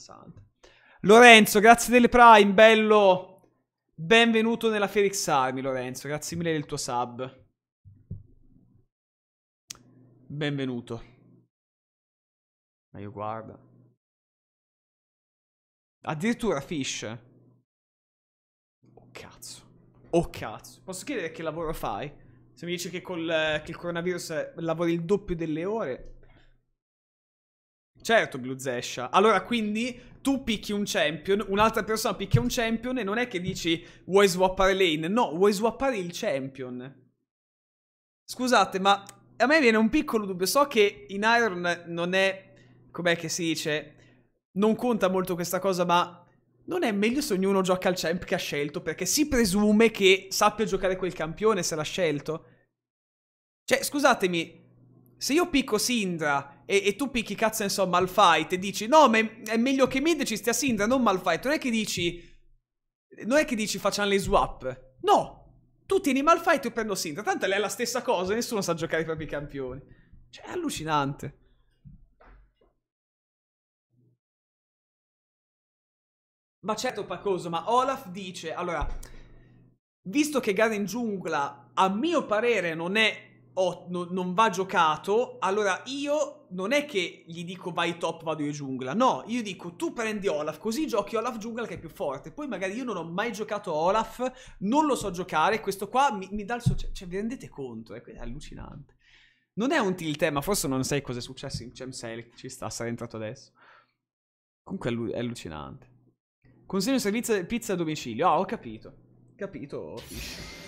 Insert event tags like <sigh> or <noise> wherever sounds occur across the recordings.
Santa. Lorenzo, grazie delle Prime, bello. Benvenuto nella Felix Army, Lorenzo. Grazie mille del tuo sub. Benvenuto. Ma io guarda. Addirittura Fish. Oh cazzo. Oh cazzo. Posso chiedere che lavoro fai? Se mi dici che, col, che il coronavirus lavori il doppio delle ore. Certo, Blue Zesha. Allora, quindi tu picchi un champion, un'altra persona picchia un champion e non è che dici vuoi swappare lane. No, vuoi swappare il champion. Scusate, ma a me viene un piccolo dubbio. So che in Iron non è... Com'è che si dice? Non conta molto questa cosa, ma... Non è meglio se ognuno gioca al champ che ha scelto? Perché si presume che sappia giocare quel campione se l'ha scelto. Cioè, scusatemi, se io picco Sindra e, e tu picchi cazzo insomma Malfight e dici no ma è, è meglio che mid ci stia Sindra non Malfight non è che dici non è che dici facciamo le swap. No tu tieni Malfight e io prendo Sindra tanto è la stessa cosa nessuno sa giocare i propri campioni. Cioè è allucinante. Ma certo Pacoso ma Olaf dice allora visto che gara in giungla a mio parere non è oh, no, non va giocato, allora io non è che gli dico vai top, vado io giungla. No, io dico tu prendi Olaf, così giochi Olaf giungla che è più forte. Poi magari io non ho mai giocato Olaf, non lo so giocare, questo qua mi, mi dà il suo... Cioè, vi rendete conto? È, è allucinante. Non è un tilt, ma forse non sai cosa è successo in Chem Select, ci sta, sarà entrato adesso. Comunque è, allucinante. Consiglio servizio pizza a domicilio. Ah, ho capito. Capito, Fish.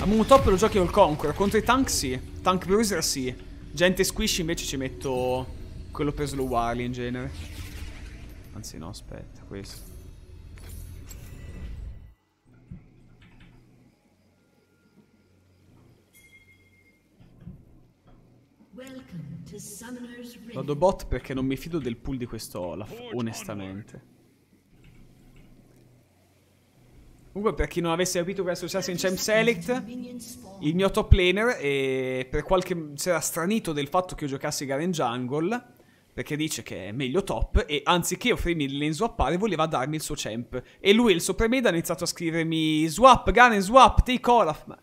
A Moon Top lo giochi col Conqueror. Contro i tank sì. Tank Bruiser sì. Gente Squish invece ci metto quello per Slow Warly in genere. Anzi no, aspetta, questo. Vado bot perché non mi fido del pool di questo Olaf, onestamente. Comunque, per chi non avesse capito cosa è successo in Champ Select, il mio top laner e per qualche si era stranito del fatto che io giocassi Garen Jungle, perché dice che è meglio top, e anziché offrirmi il lane swappare, voleva darmi il suo champ. E lui, il sopremeda, ha iniziato a scrivermi swap, Garen swap, take Olaf. Ma...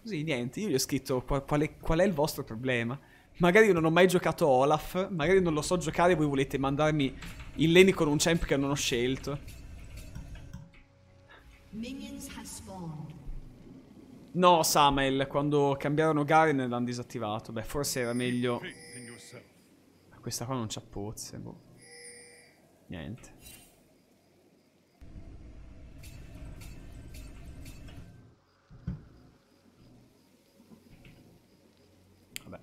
Così, niente, io gli ho scritto qual, qual, è, qual è il vostro problema. Magari io non ho mai giocato Olaf, magari non lo so giocare e voi volete mandarmi il lane con un champ che non ho scelto. No, Samuel, quando cambiarono Garen l'hanno disattivato. Beh, forse era meglio... Questa qua non c'ha pozze, boh. Niente. Vabbè.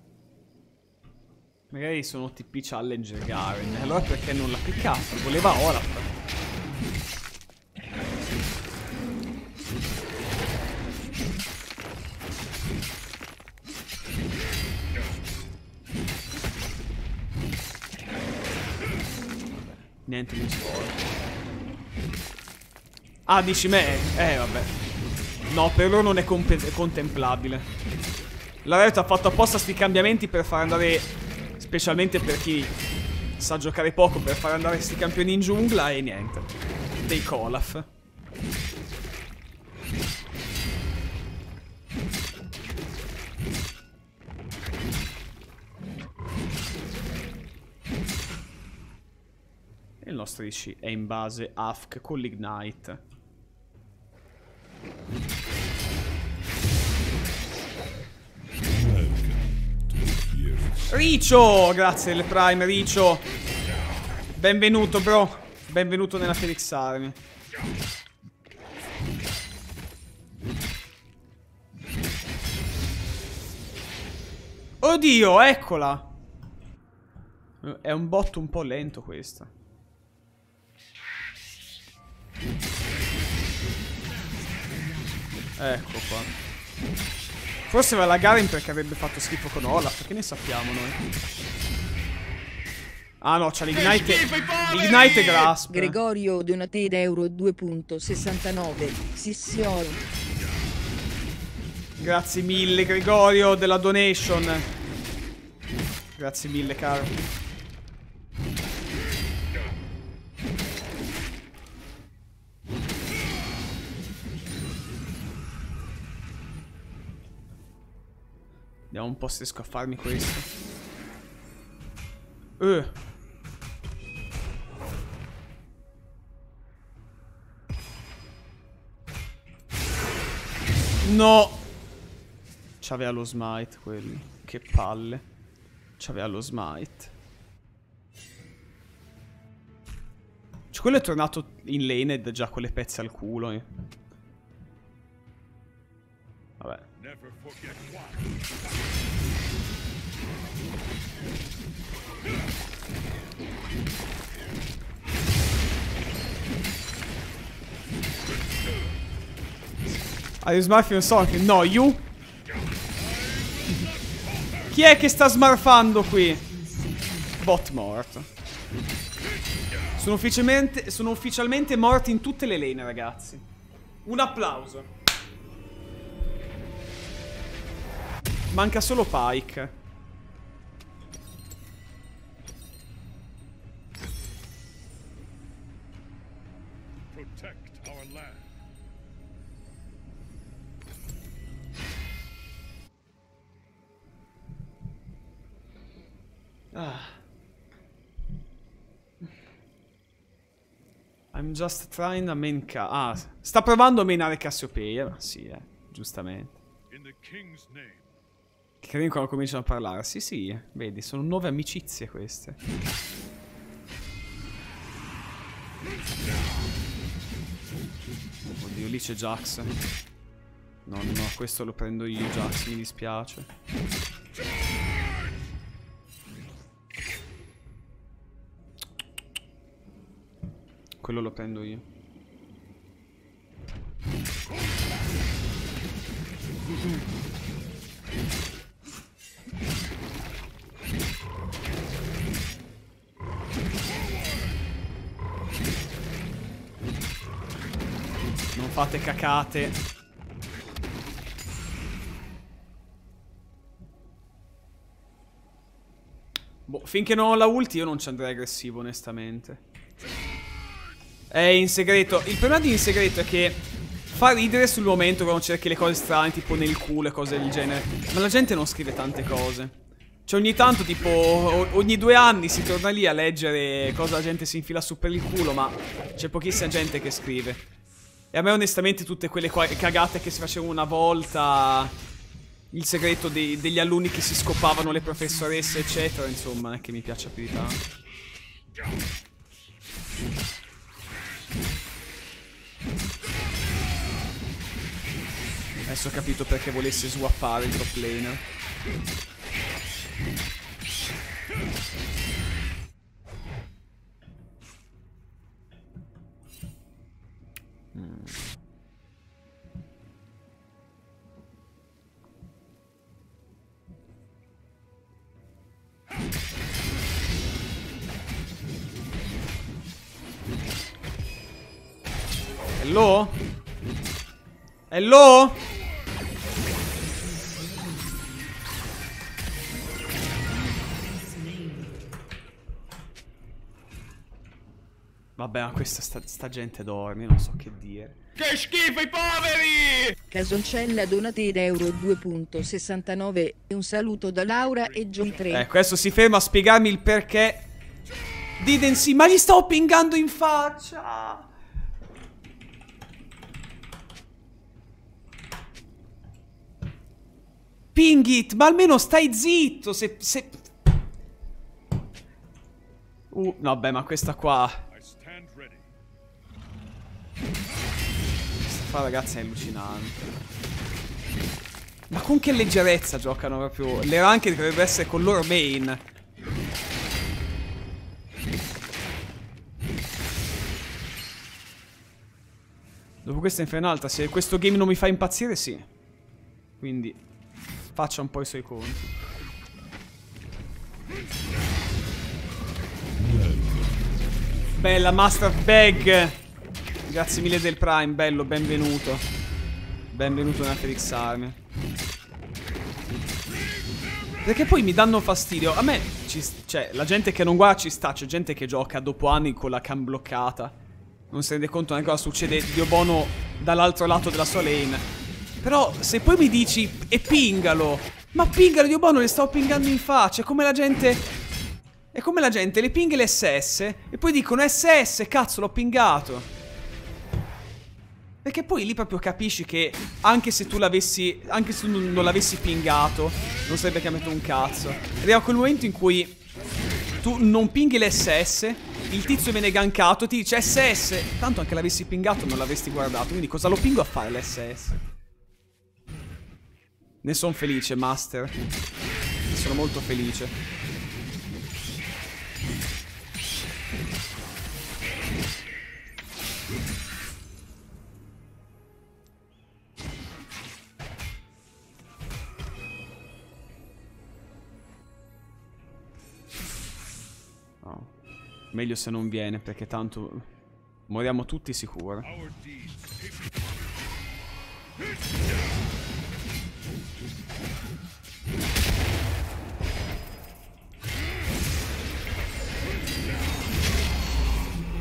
Magari sono TP Challenger Garen. Allora perché non l'ha piccato? Voleva Olaf. Niente di sport. Ah, dici me? Eh, vabbè. No, per loro non è contemplabile. La Riot ha fatto apposta sti cambiamenti per far andare... Specialmente per chi sa giocare poco, per far andare sti campioni in giungla e niente. Dei Colaf. IC è in base AFK con l'Ignite. Ricio! Grazie delle Prime, Ricio. Benvenuto, bro. Benvenuto nella Felix Army. Oddio, eccola. È un bot un po' lento questa. Ecco qua. Forse va la Garen perché avrebbe fatto schifo con Olaf. Che ne sappiamo noi? Ah no, c'ha l'Ignite. L'Ignite Grasp. Gregorio Donate euro 2.69. Sissiolo. Grazie mille Gregorio della donation. Grazie mille, caro. Vediamo un po' se riesco a farmi questo. Eh. No! C'aveva lo smite quelli. Che palle. C'aveva lo smite. Cioè, quello è tornato in lane ed già con le pezze al culo. Eh. Vabbè. Are you smurfing something? No, you? Chi è che sta smarfando qui? Bot morto. Sono ufficialmente, sono ufficialmente morti in tutte le lane, ragazzi. Un applauso. Manca solo Pike. Ah. I'm just trying to main ca Ah, sta provando a menare Cassiopeia. Ma sì, eh, giustamente. Che carino quando cominciano a parlare. Sì, sì, vedi, sono nuove amicizie queste. Oddio, lì c'è Jax. No, no, questo lo prendo io, Jax, mi dispiace. Quello lo prendo io. Cacate. Boh, finché non ho la ulti io non ci andrei aggressivo onestamente. È in segreto. Il problema di in segreto è che fa ridere sul momento quando cerchi le cose strane, tipo nel culo e cose del genere. Ma la gente non scrive tante cose. Cioè ogni tanto, tipo, ogni due anni si torna lì a leggere cosa la gente si infila su per il culo, ma c'è pochissima gente che scrive. E a me onestamente tutte quelle cagate che si facevano una volta, il segreto dei, degli alunni che si scopavano le professoresse, eccetera, insomma, non è che mi piaccia più di tanto. Adesso ho capito perché volesse swappare il top laner. Mm. Hello? Hello? Vabbè, ma questa sta, sta, gente dorme, non so che dire. Che schifo i poveri! Casoncella donate euro 2.69 e un saluto da Laura e Joy 3. Eh, questo si ferma a spiegarmi il perché di Densi, ma gli sto pingando in faccia! Pingit, ma almeno stai zitto, se... se... Uh, vabbè, ma questa qua... Qua ragazzi è allucinante. Ma con che leggerezza giocano proprio. Le rank dovrebbe essere con loro main. Dopo questa infernalta, se questo game non mi fa impazzire, sì. Quindi, faccia un po' i suoi conti. Bella, Master Bag. Grazie mille del Prime, bello, benvenuto. Benvenuto nella Felix Army. Perché poi mi danno fastidio. A me, ci, cioè, la gente che non guarda ci sta. C'è gente che gioca dopo anni con la cam bloccata. Non si rende conto neanche cosa succede Dio Bono dall'altro lato della sua lane. Però, se poi mi dici, e pingalo. Ma pingalo, Dio Bono, le sto pingando in faccia. È come la gente... È come la gente le pinga le SS e poi dicono SS, cazzo, l'ho pingato. Perché poi lì proprio capisci che anche se tu l'avessi. Anche se tu non l'avessi pingato, non sarebbe cambiato un cazzo. Arriva quel momento in cui tu non pinghi l'SS, il tizio viene gankato, ti dice SS. Tanto anche l'avessi pingato non l'avresti guardato. Quindi cosa lo pingo a fare l'SS? Ne sono felice, Master. Ne sono molto felice. Meglio se non viene perché tanto moriamo tutti sicuro.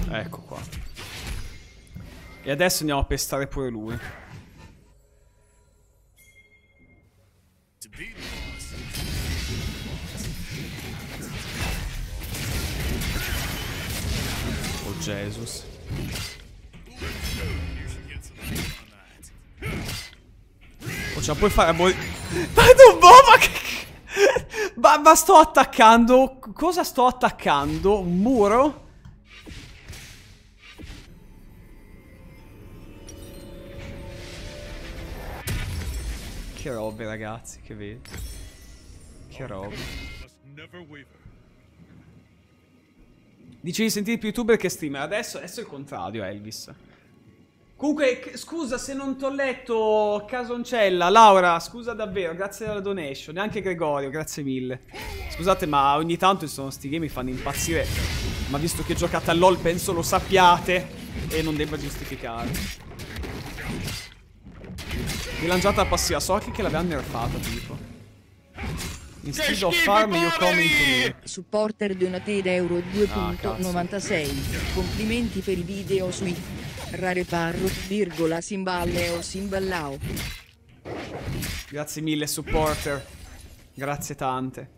Ecco qua. E adesso andiamo a pestare pure lui. Jesus. Oh, ce la puoi fare a morire. Ma tu, boh, ma che... Ma, ma sto attaccando... Cosa sto attaccando? Un muro? Che robe, ragazzi, che vedi? Che robe. Dicevi sentire più youtuber che streamer. Adesso, adesso è il contrario, Elvis. Comunque, scusa se non t'ho letto, Casoncella. Laura, scusa davvero, grazie della donation. Neanche Gregorio, grazie mille. Scusate, ma ogni tanto sono sti game mi fanno impazzire. Ma visto che giocate a LOL, penso lo sappiate. E non debba giustificare. Mi lanciata passiva. So che l'avevano nerfata, tipo. Instead of farm you coming to me. Supporter Donate euro 2.96. Ah, Complimenti per i video sui rare parro, virgola, simballe o simballao. Grazie mille supporter. Grazie tante.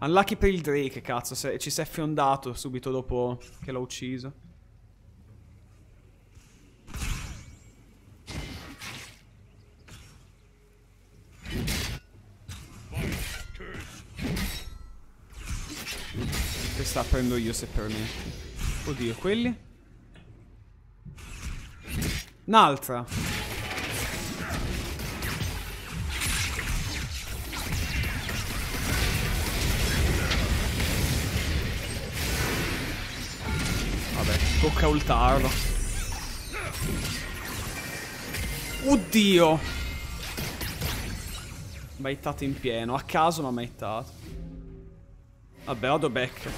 Unlucky per il Drake, cazzo, se ci si è fiondato subito dopo che l'ho ucciso. Questa prendo io se permetti. Oddio, quelli? Un'altra. Vabbè, tocca ultarlo. Oddio! Baitato in pieno, a caso ma baitato. Vabbè, vado back.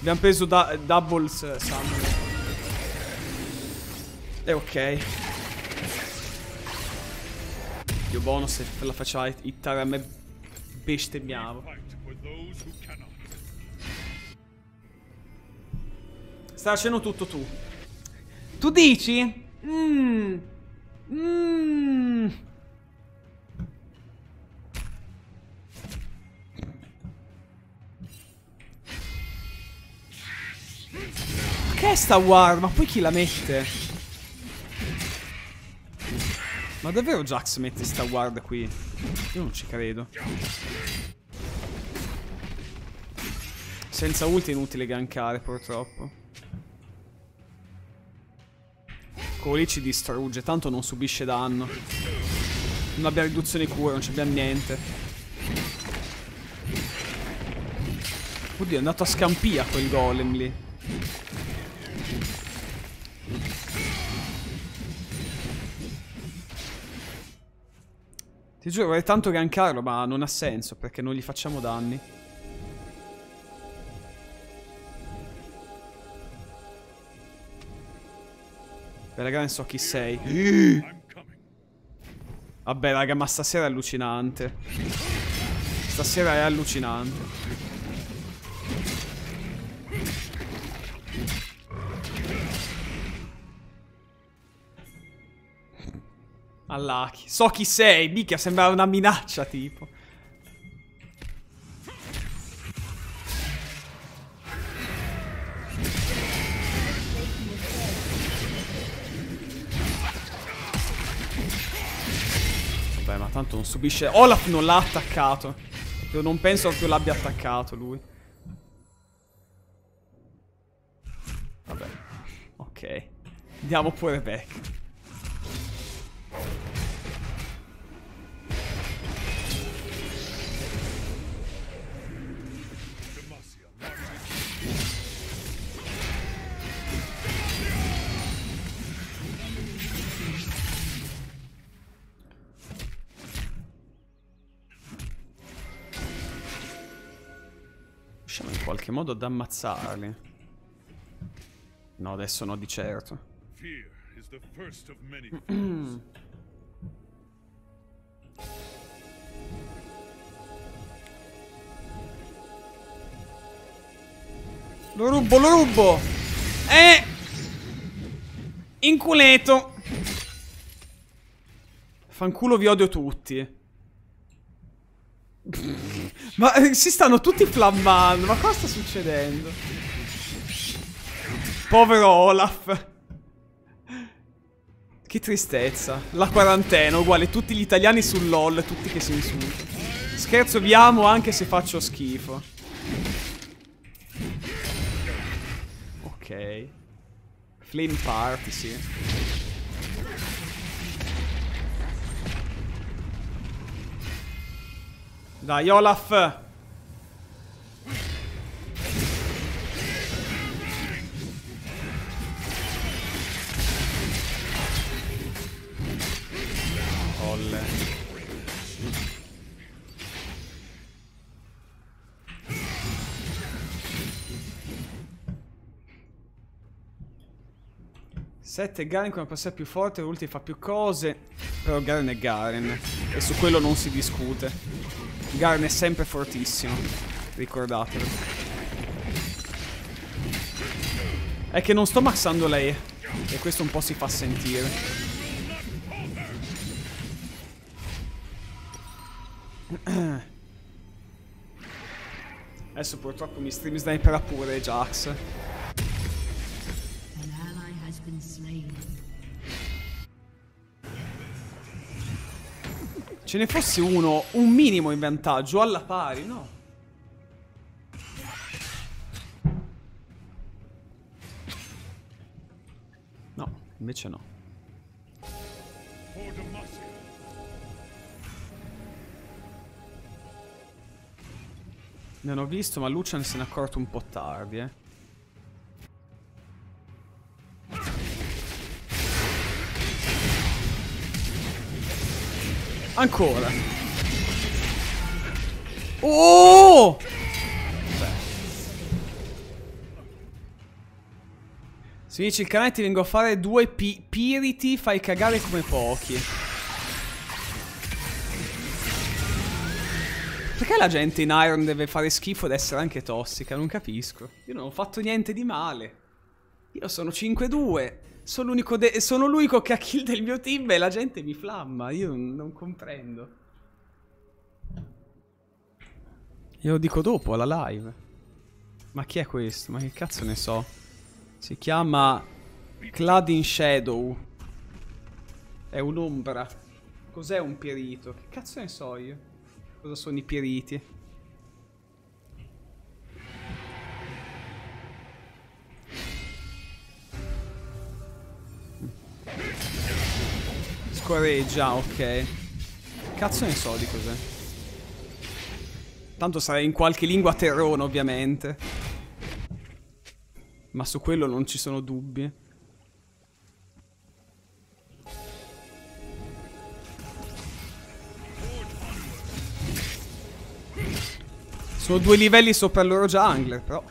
Abbiamo preso da doubles eh, summon. E ok. Dio buono se la faceva hittare a me bestemmiavo. Stai facendo tutto tu. Tu dici? Mmm. Mmm. È sta ward? Ma poi chi la mette? Ma davvero Jax mette sta ward qui? Io non ci credo. Senza ulti è inutile gankare purtroppo. Quello ci distrugge, tanto non subisce danno. Non abbiamo riduzione cura, non abbiamo niente. Oddio, è andato a scampia quel golem lì. Ti giuro, vorrei tanto gankarlo, ma non ha senso, perché non gli facciamo danni. Beh, raga, non so chi sei. Vabbè, raga, ma stasera è allucinante. stasera è allucinante. Allaki. So chi sei, mica sembra una minaccia tipo. Vabbè, ma tanto non subisce... Olaf non l'ha attaccato. Io non penso che l'abbia attaccato lui. Vabbè. Ok. Andiamo pure back. Riusciamo in qualche modo ad ammazzarli. No, adesso no di certo. <clears throat> Lo rubo, lo rubo! Eh! Inculeto! Fanculo vi odio tutti. Ma eh, si stanno tutti flammando. Ma cosa sta succedendo? Povero Olaf. Che tristezza. La quarantena, uguale tutti gli italiani sul LOL, tutti che si insultano. Scherzo, vi amo anche se faccio schifo. Ok. Flame party, sì. Dai, Olaf. Olle. Sette Garen come passare più forte, l'ultimo fa più cose. Però Garen è Garen. E su quello non si discute. Garn è sempre fortissimo. Ricordatelo. È che non sto maxando lei. E questo un po' si fa sentire. Adesso purtroppo mi stream sniperà pure Jax. Ce ne fosse uno un minimo in vantaggio alla pari, no? No, invece no. Ne hanno visto, ma Lucian se ne è accorto un po' tardi, eh. Ancora. Oh! Se dici il canale ti vengo a fare due pi piriti, fai cagare come pochi. Perché la gente in Iron deve fare schifo ed essere anche tossica? Non capisco. Io non ho fatto niente di male. Io sono 5-2. Sono l'unico, sono l'unico che ha kill del mio team e la gente mi flamma. Io non, comprendo. Io lo dico dopo alla live. Ma chi è questo? Ma che cazzo ne so? Si chiama Clad in Shadow. È un'ombra. Cos'è un pierito? Che cazzo ne so io? Cosa sono i pieriti? Scoreggia, ok. Cazzo ne so di cos'è. Tanto sarei in qualche lingua terrona, ovviamente. Ma su quello non ci sono dubbi. Sono due livelli sopra il loro jungler, però.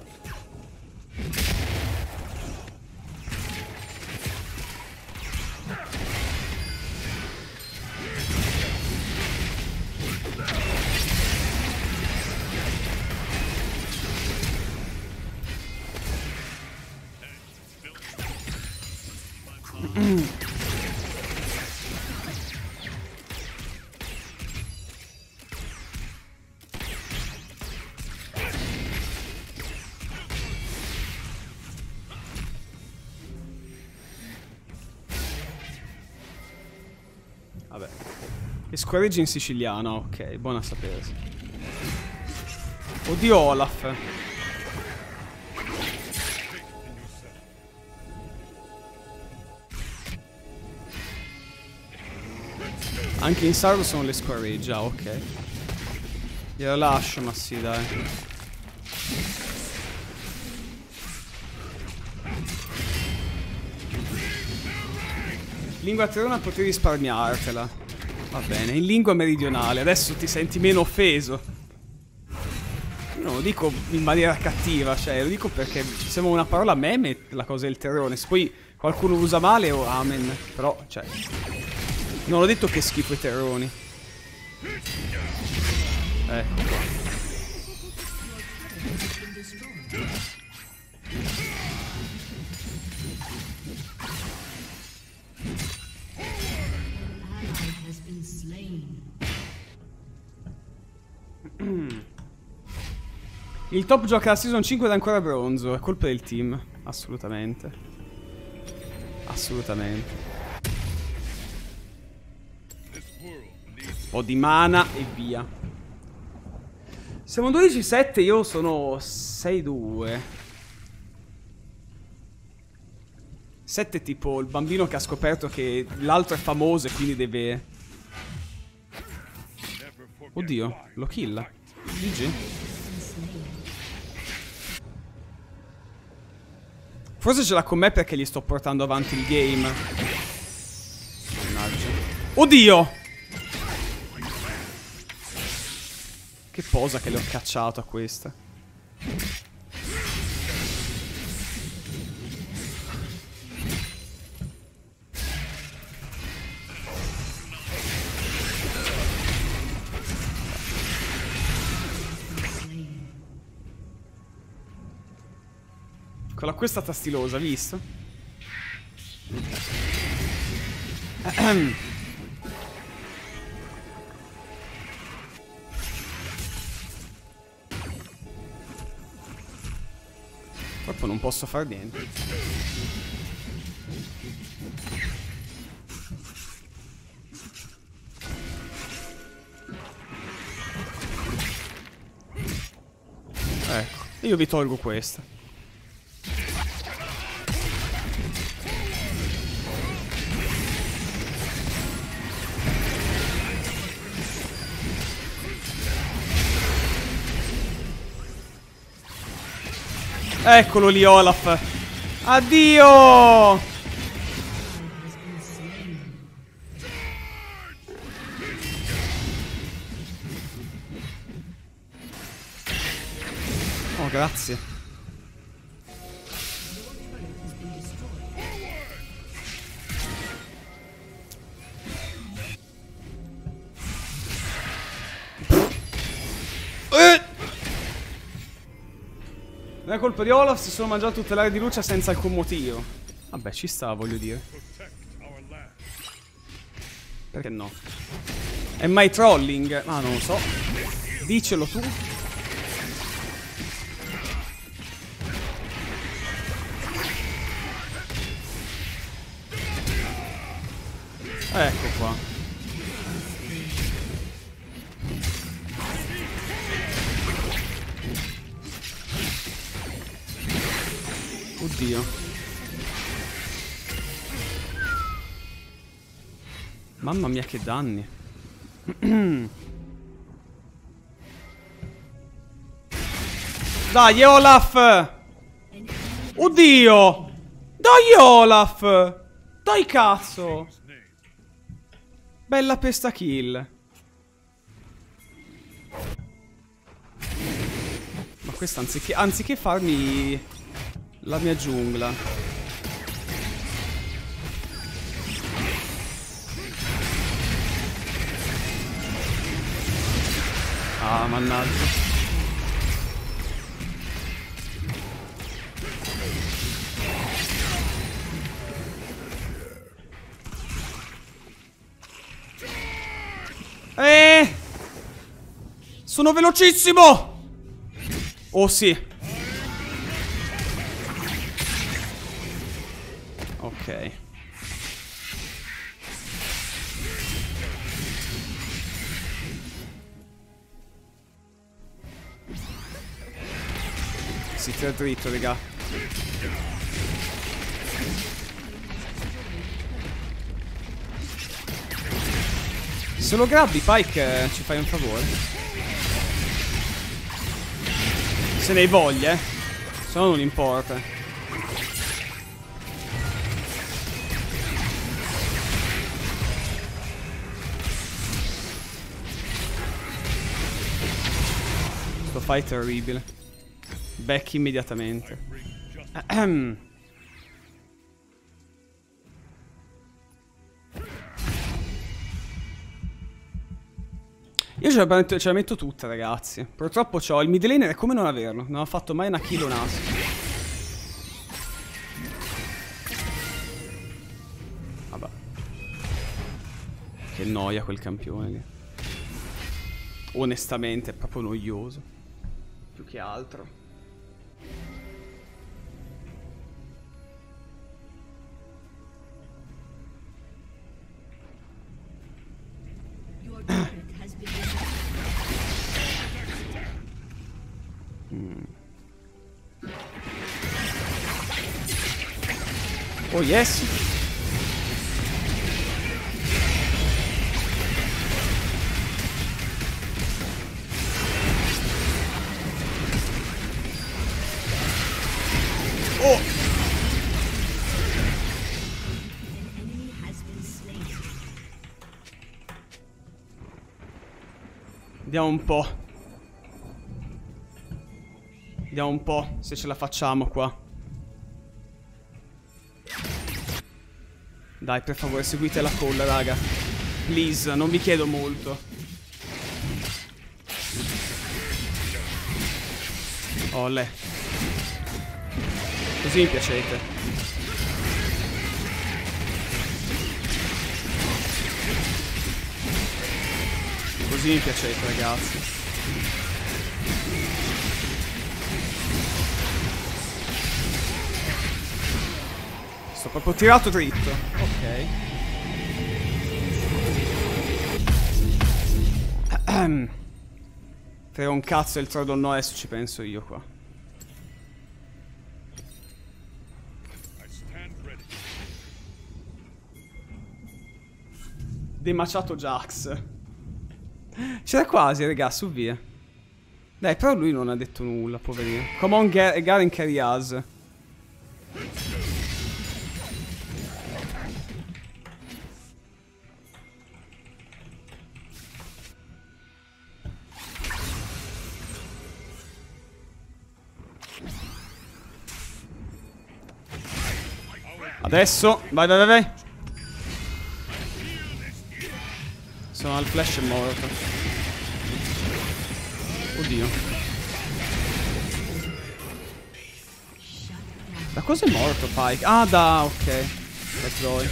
E squareggi in siciliano, ok, buona a sapersi. Oddio Olaf. Anche in sardo sono le squareggi, ah ok. Glielo lascio, ma sì, dai. Lingua terrona potevi risparmiartela. Va bene, in lingua meridionale, adesso ti senti meno offeso. Non lo dico in maniera cattiva, cioè, lo dico perché sembra una parola meme la cosa del terrone. Se poi qualcuno usa male o amen. Però, cioè. Non ho detto che schifo i terroni. Ecco qua. <clears throat> Il top gioca la season 5 ed è ancora bronzo. È colpa del team. Assolutamente. Assolutamente. Un po' di mana e via. Siamo 12-7, io sono 6-2. 7 è tipo il bambino che ha scoperto che l'altro è famoso e quindi deve... Oddio, lo killa. GG. Forse ce l'ha con me perché gli sto portando avanti il game. Mannaggia. Oddio! Che posa che le ho cacciato a questa. Quella questa è stata stilosa, visto? <coughs> Purtroppo non posso fare niente. Ecco, io vi tolgo questa. Eccolo lì Olaf. Addio! Oh, grazie. Colpa di Olaf, si sono mangiato tutte l'area di luce senza alcun motivo. Vabbè, ci sta, voglio dire. Perché no? È mai trolling? Ah, non lo so. Dicelo tu. Ecco qua. Oddio. Mamma mia che danni. <clears throat> Dai Olaf! Oddio! Dai Olaf! Dai cazzo! Bella pesta kill. Ma questa anziché, anziché farmi la mia giungla. Ah, mannaggia. Eh! Sono velocissimo! Oh sì. Dritto, raga. Se lo grabbi, Pike, eh, ci fai un favore. Se ne hai voglia, eh. Se no non importa. Sto fight è terribile. Back immediatamente. Ahem. Io ce la, metto, ce la metto tutta, ragazzi. Purtroppo ho il mid laner, è come non averlo. Non ho fatto mai una kill o un as. Vabbè. Che noia quel campione lì. Onestamente, è proprio noioso. Più che altro. Oh yes. Oh. Vediamo un po'. Vediamo un po' se ce la facciamo qua. Dai, per favore, seguite la call, raga. Please, non vi chiedo molto. Olle. Così mi piacete. Così mi piacete, ragazzi. Sto proprio tirato dritto. Ok. Frega un cazzo il Trodon adesso ci penso io qua. Demaciato Jax. C'era quasi, raga, su via. Dai, però lui non ha detto nulla, poverino. Come on, Garen carry us. Adesso, vai vai vai vai. Sono al flash e morto. Oddio. Da cosa è morto Pike? Ah da, ok. Da Zoe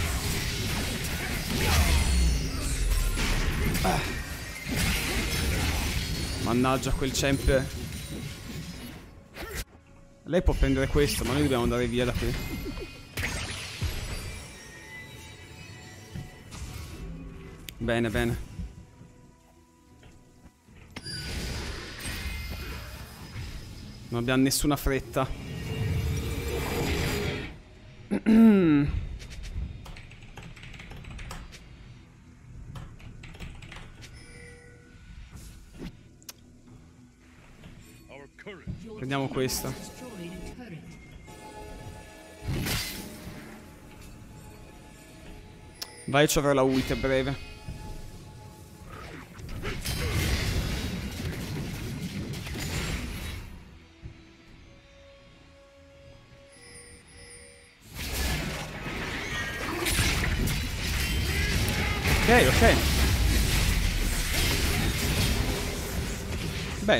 ah. Mannaggia quel champ. Lei può prendere questo ma noi dobbiamo andare via da qui Bene, bene. Non abbiamo nessuna fretta. Prendiamo questa. Vai, ci avrò la ult a breve.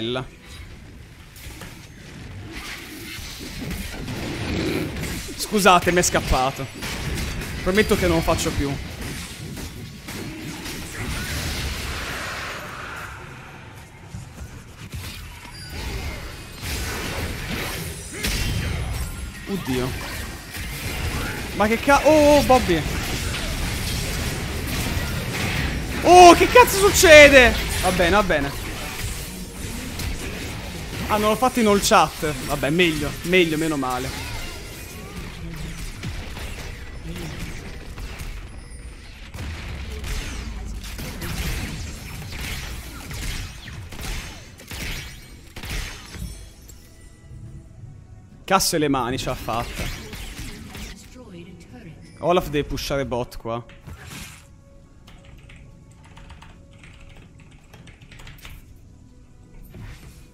bella. Scusate, mi è scappato. Prometto che non lo faccio più. Oddio. Ma che cazzo... Oh, oh, Bobby. Oh, che cazzo succede? Va bene, va bene. Ah, non l'ho fatto in all chat. Vabbè, meglio, meglio, meno male. Casso e le mani ce l'ha fatta. Olaf deve pushare bot qua.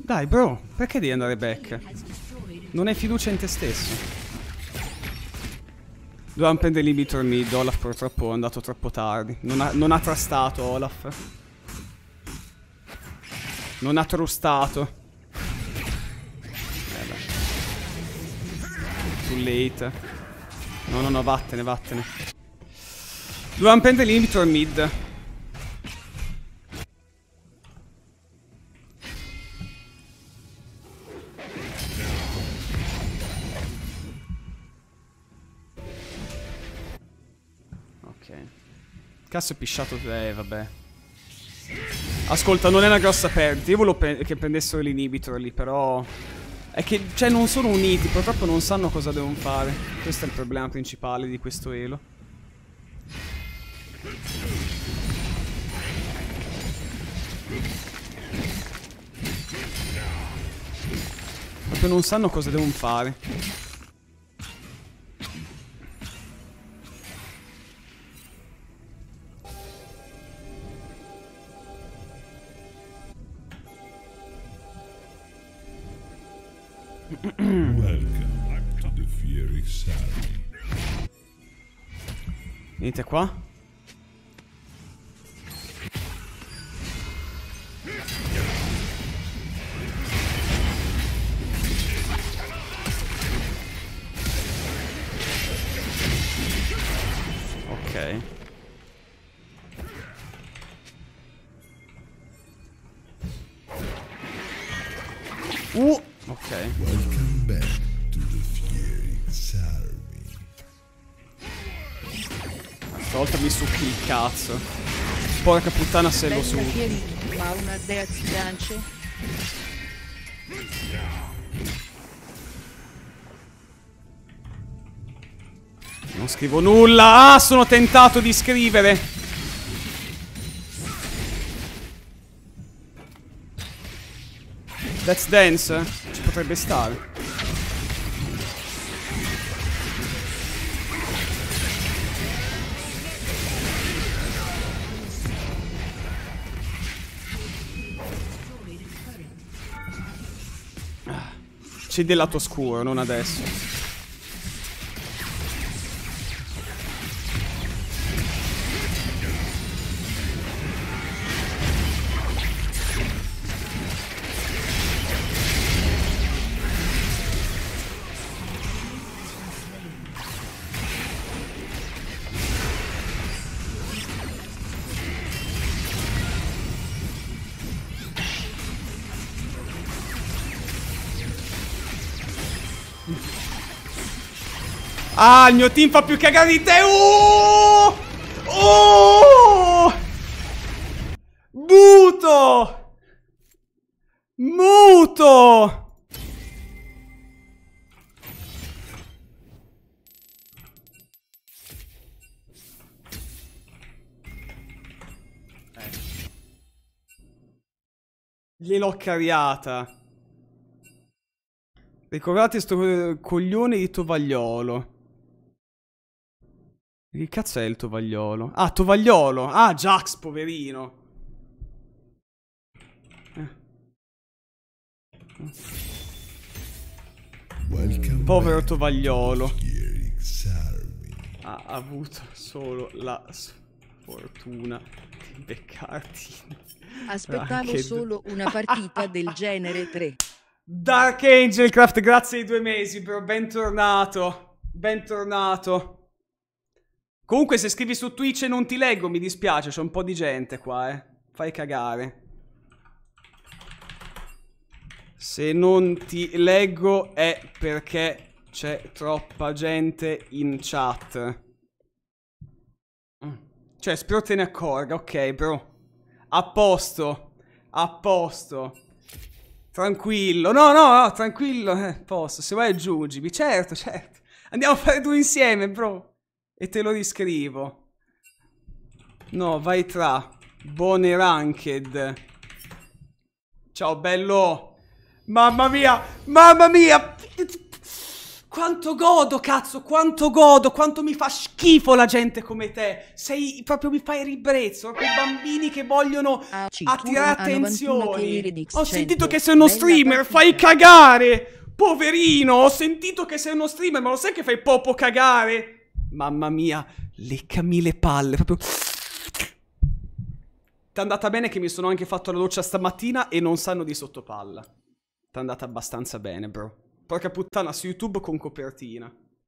Dai bro, perché devi andare back? Non hai fiducia in te stesso. Dovevamo prendere l'inhibitor mid, Olaf purtroppo è andato troppo tardi. Non ha, non ha trustato Olaf. Non ha trustato. too late. No, no, no, vattene, vattene. Dovevamo prendere l'inhibitor mid. Cazzo è pisciato... Eh, vabbè. Ascolta, non è una grossa perdita. Io volevo pre che prendessero l'inhibitor lì, però... È che, cioè, non sono uniti, purtroppo non sanno cosa devono fare. Questo è il problema principale di questo elo. Proprio non sanno cosa devono fare. Venite qua. Porca puttana se lo su. Ma una death dance? Non scrivo nulla. Ah, sono tentato di scrivere. Let's Dance ci potrebbe stare. C'è del lato scuro, non adesso. Ah, il mio team fa più cagare di te. Oh! Oh! Muto! Muto! Eh. Gliel'ho cariata. Ricordate sto coglione di tovagliolo. Che cazzo è il tovagliolo? Ah, tovagliolo! Ah, Jax, poverino! Eh. Povero tovagliolo. Ha avuto solo la sfortuna di beccarti. Aspettavo Ranked. solo una partita <laughs> del genere 3. Dark Angelcraft, grazie ai due mesi, bro. Bentornato. Bentornato. Comunque se scrivi su Twitch e non ti leggo mi dispiace, c'è un po' di gente qua, eh. Fai cagare. Se non ti leggo è perché C'è troppa gente in chat. Mm. Cioè, spero te ne accorga. Ok, bro. A posto. A posto. Tranquillo. No, no, no, tranquillo. Eh, posso. Se vuoi aggiungimi. Certo, certo. Andiamo a fare due insieme, bro. E te lo riscrivo. No, vai tra. Buone ranked. Ciao, bello. Mamma mia. Mamma mia. Quanto godo, cazzo, quanto godo, quanto mi fa schifo la gente come te. Sei, proprio mi fai ribrezzo, quei bambini che vogliono attirare attenzioni. Ho sentito che sei uno streamer, fai cagare. Poverino, ho sentito che sei uno streamer, ma lo sai che fai popo cagare? Mamma mia, leccami le palle, proprio... T'è andata bene che mi sono anche fatto la doccia stamattina e non sanno di sottopalla. T'è andata abbastanza bene, bro. Porca puttana, su YouTube con copertina.